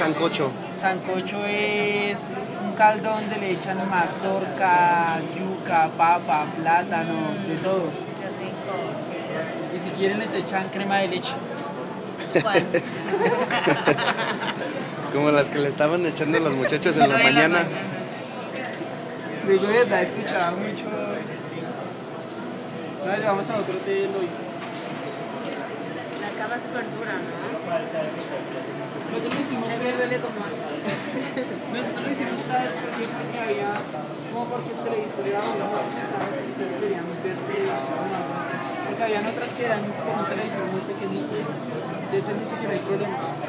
Sancocho. Sancocho es un caldo donde le echan mazorca, yuca, papa, plátano, de todo. Qué rico. Y si quieren les echan crema de leche. ¿Cuál? Como las que le estaban echando las muchachas en la mañana. Digo, de verdad, escuchaba mucho. No, llevamos a otro hotel hoy. La cama es súper dura, ¿no? Nosotros lo hicimos, A mí me duele como... nosotros lo hicimos, ¿sabes por qué? Porque había, como porque el televisor era bueno, no pensaba que ustedes querían ver televisión o algo así. Porque habían otras que eran con un televisor muy pequeñito, de ese ni siquiera hay problema.